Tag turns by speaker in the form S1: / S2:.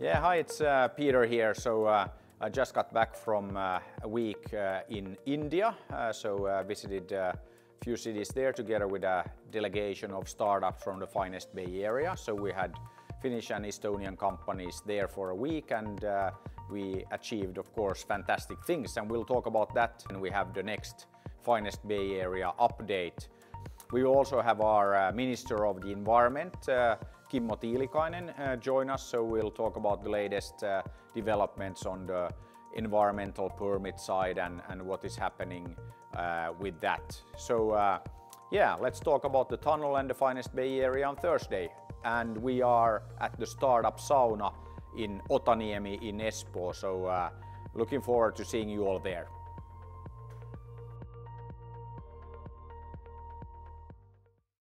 S1: Yeah, hi, it's uh, Peter here. So uh, I just got back from uh, a week uh, in India. Uh, so uh, visited a few cities there together with a delegation of startups from the FinEst Bay Area. So we had Finnish and Estonian companies there for a week and we achieved, of course, fantastic things. And we'll talk about that. And we have the next FinEst Bay Area update. We also have our uh, Minister of the Environment, uh, Kimmo Tiilikainen uh, join us, so we'll talk about the latest developments on the environmental permit side and, and what is happening with that. So yeah, let's talk about the tunnel and the FinEst Bay Area on Thursday. And we are at the startup sauna in Otaniemi in Espoo, so uh, looking forward to seeing you all there.